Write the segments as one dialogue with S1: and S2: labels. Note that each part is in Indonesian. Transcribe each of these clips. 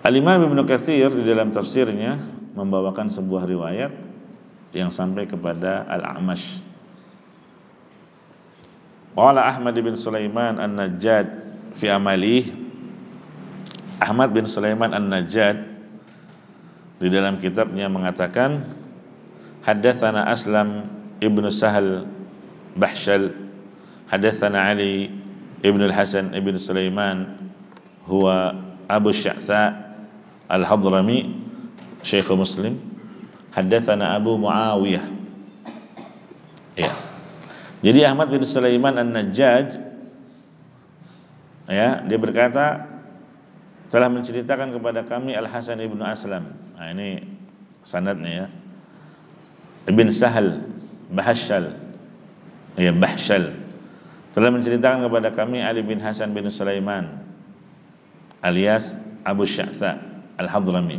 S1: Al-Imam Ibnu Katsir di dalam tafsirnya membawakan sebuah riwayat yang sampai kepada Al-A'mash. Qala Ahmad bin Sulaiman An-Najjad fi amalih. Ahmad bin Sulaiman An-Najjad di dalam kitabnya mengatakan Haddatsana Aslam ibnu Sahal Bahshal. Haddatsana Ali ibnu Al-Hasan ibnu Sulaiman. Huwa Abu Sya'tha Al-Hadrami Syekh Muslim. Haddatsana Abu Muawiyah. Ya. Jadi Ahmad bin Sulaiman An-Najjaj ya dia berkata telah menceritakan kepada kami Al Hasan ibnu Aslam. Nah ini sanadnya ya. Ibn Sahal Bahashal. Ya Bahshal. Telah menceritakan kepada kami Ali bin Hasan bin Sulaiman alias Abu Sya'tha Al-Hadrami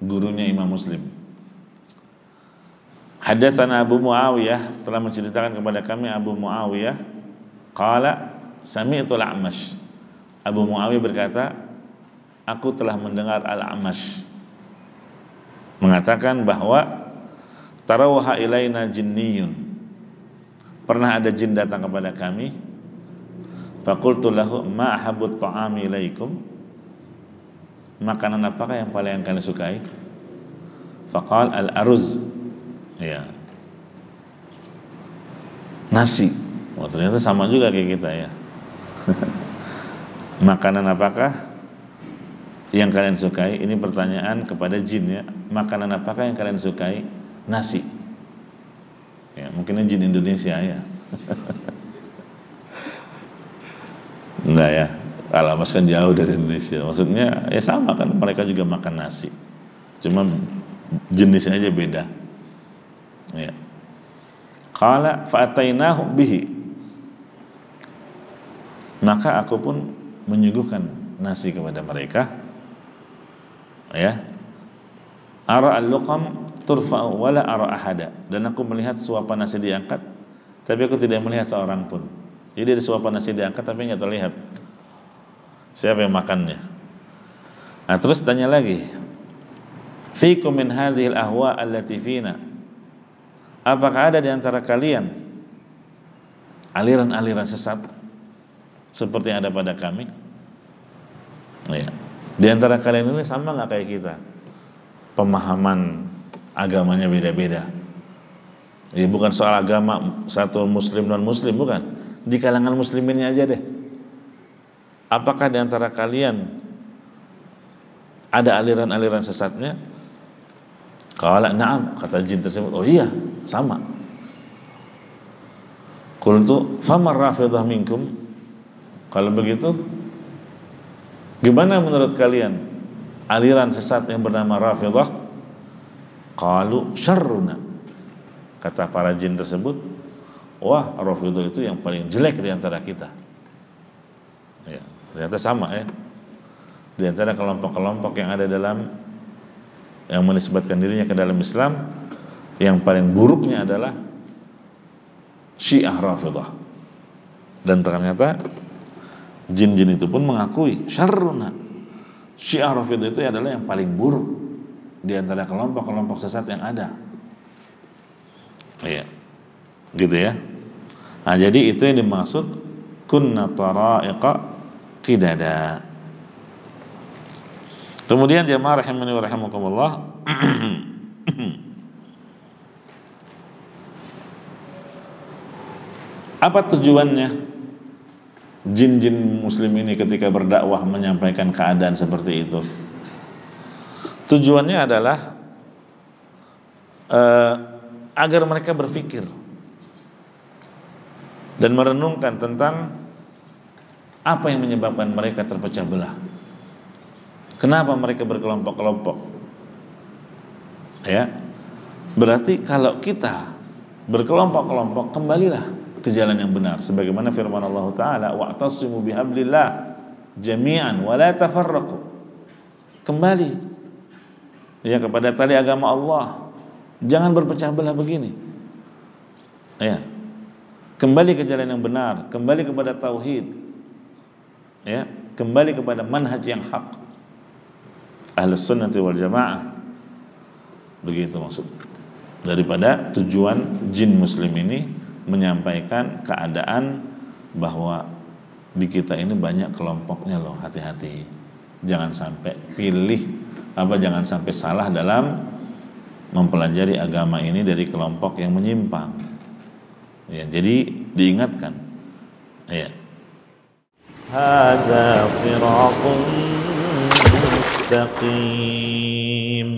S1: gurunya Imam Muslim. Hadatsana Abu Muawiyah telah menceritakan kepada kami Abu Muawiyah qala sami'tu al-A'mash. Abu Muawiyah berkata aku telah mendengar al-A'mash. Mengatakan bahwa tarawaha ilaina jinniyun. Pernah ada jin datang kepada kami faqultu lahu ma ahabbut ta'ami ilaikum makanan apakah yang paling kalian sukai? Fakal al aruz, ya nasi. Oh, ternyata sama juga kayak kita ya. makanan apakah yang kalian sukai? Ini pertanyaan kepada jin ya. Makanan apakah yang kalian sukai? Nasi. Ya, mungkin jin Indonesia ya. Enggak ya. Alamas kan jauh dari Indonesia. Maksudnya ya sama kan mereka juga makan nasi. Cuma jenisnya aja beda. Ya. Qala fa'atainahu bihi. Maka aku pun menyuguhkan nasi kepada mereka. Ya. Ara al-luqam turfa'u wala ara ahada. Dan aku melihat suapan nasi diangkat, tapi aku tidak melihat seorang pun. Jadi ada suapan nasi diangkat tapi nggak terlihat Siapa yang makannya? Nah, terus tanya lagi. Fikum min hadhil ahwa allati fina. Apakah ada di antara kalian aliran-aliran sesat seperti yang ada pada kami? Ya. Di antara kalian ini sama nggak kayak kita? Pemahaman agamanya beda-beda. Ya, bukan soal agama satu muslim non muslim bukan. Di kalangan musliminnya aja deh Apakah di antara kalian ada aliran-aliran sesatnya? Kalau na'am, kata jin tersebut, oh iya, sama. Qultu famar rafidah minkum? Kalau begitu, gimana menurut kalian aliran sesat yang bernama Rafidah? Qalu syarruna. Kata para jin tersebut, wah Rafidah itu yang paling jelek di antara kita. Ya. Ternyata sama ya. Di antara kelompok-kelompok yang ada dalam yang menisbatkan dirinya ke dalam Islam, yang paling buruknya adalah Syiah Rafidah. Dan ternyata jin-jin itu pun mengakui syarruna. Syiah Rafidah itu adalah yang paling buruk di antara kelompok-kelompok sesat yang ada. Iya. Gitu ya. Nah, jadi itu yang dimaksud kunna tara'iqa qidada. Kemudian jemaah rahimani wa rahimakumullah Apa tujuannya jin-jin muslim ini ketika berdakwah menyampaikan keadaan seperti itu? Tujuannya adalah uh, agar mereka berpikir dan merenungkan tentang apa yang menyebabkan mereka terpecah belah? Kenapa mereka berkelompok-kelompok? Ya. Berarti kalau kita berkelompok-kelompok kembalilah ke jalan yang benar sebagaimana firman Allah taala wa'tasimu bihablillah jami'an. Kembali ya kepada tali agama Allah. Jangan berpecah belah begini. Ya. Kembali ke jalan yang benar, kembali kepada tauhid, ya kembali kepada manhaj yang hak. Ahlus sunnati wal jamaah. Begitu maksud. Daripada tujuan jin muslim ini menyampaikan keadaan bahwa di kita ini banyak kelompoknya loh hati-hati. Jangan sampai pilih apa jangan sampai salah dalam mempelajari agama ini dari kelompok yang menyimpang. Ya jadi diingatkan. Ya هذا صراط مستقيم.